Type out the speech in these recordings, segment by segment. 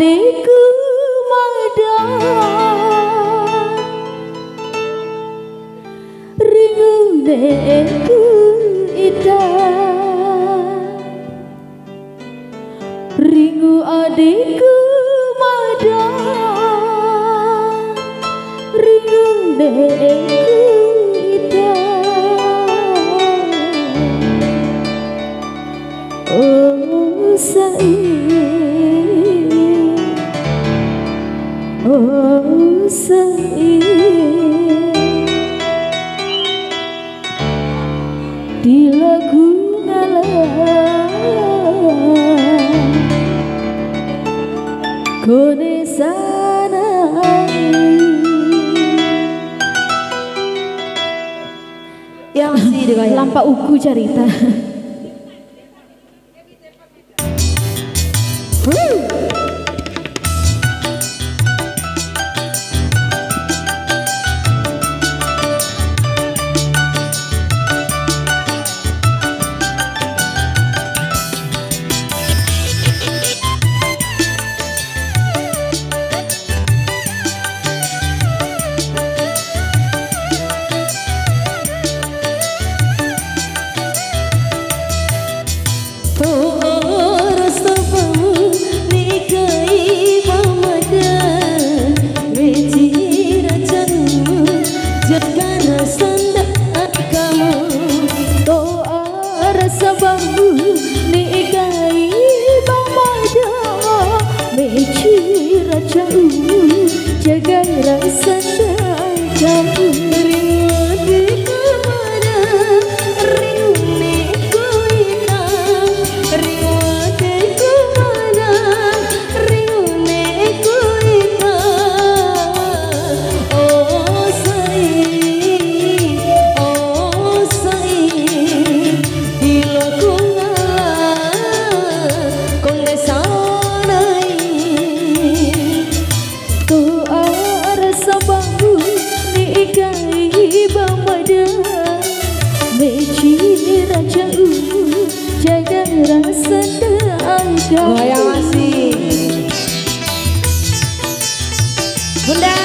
atiku madang ringu neku idah ringu adikku madang ringu neku Kone sanai Yang si lampa uku cerita Woo! jauh Jaga rasa tak jauh. jauh jaga rasa dagang goyang masih bunda.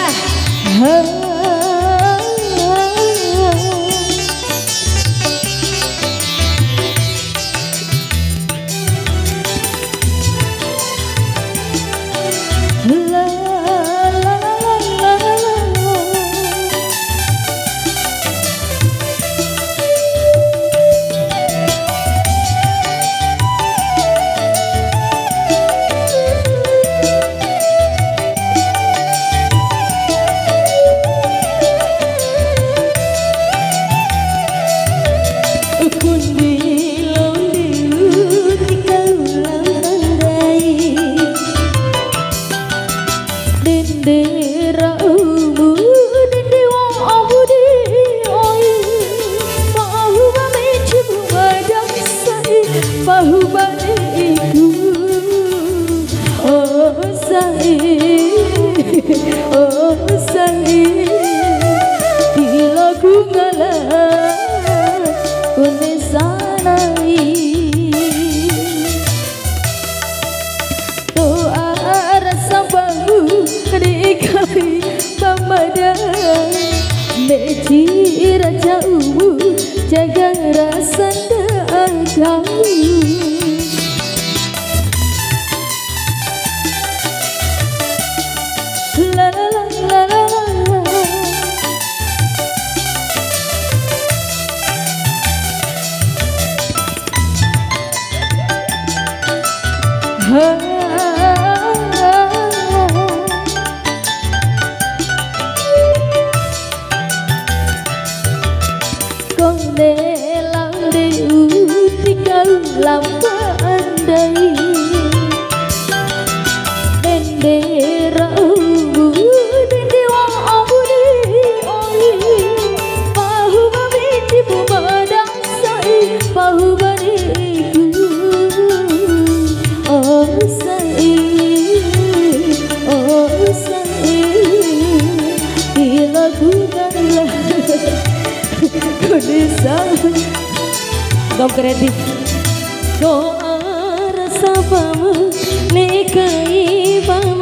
jauh jaga rasa kau her Kom kreatif. Doa rasa pamu Nekai pamu